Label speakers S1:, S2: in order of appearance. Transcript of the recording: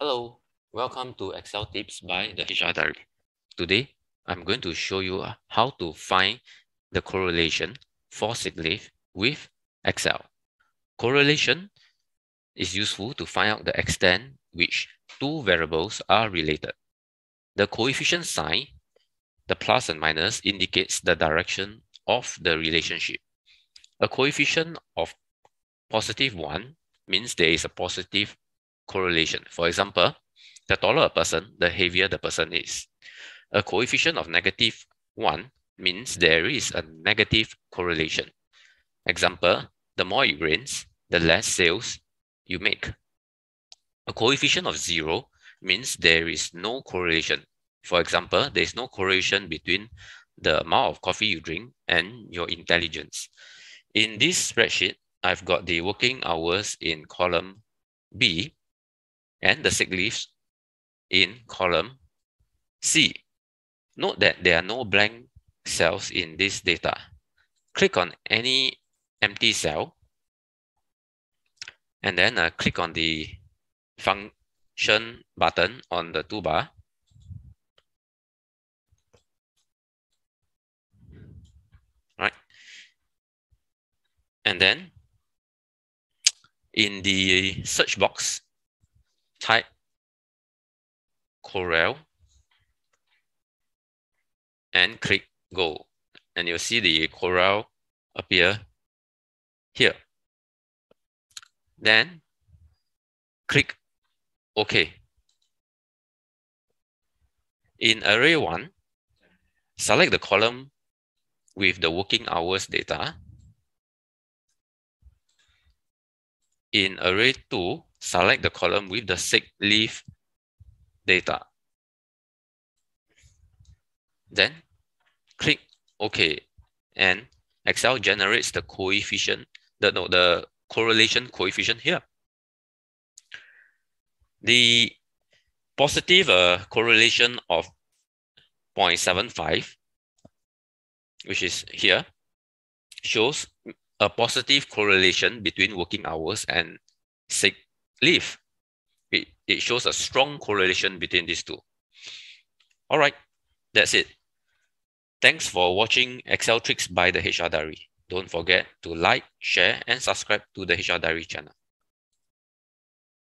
S1: Hello, welcome to Excel Tips by the HR Diary. Today, I'm going to show you uh, how to find the correlation for sick leave with Excel. Correlation is useful to find out the extent which two variables are related. The coefficient sign, the plus and minus, indicates the direction of the relationship. A coefficient of positive 1 means there is a positive correlation. For example, the taller a person, the heavier the person is. A coefficient of negative 1 means there is a negative correlation. Example, the more it rains, the less sales you make. A coefficient of 0 means there is no correlation. For example, there is no correlation between the amount of coffee you drink and your intelligence. In this spreadsheet, I've got the working hours in column B and the sick leaves in column C. Note that there are no blank cells in this data. Click on any empty cell and then uh, click on the function button on the toolbar. Right. And then in the search box, type CORREL and click go. And you'll see the CORREL appear here. Then click OK. In array 1, select the column with the working hours data. In array 2, select the column with the sick leave data. Then click OK and Excel generates the coefficient, the, no, the correlation coefficient here. The positive uh, correlation of 0.75, which is here, shows a positive correlation between working hours and sick leave. It, it shows a strong correlation between these two. All right, that's it. Thanks for watching Excel Tricks by the HR Diary. Don't forget to like, share, and subscribe to the HR Diary channel.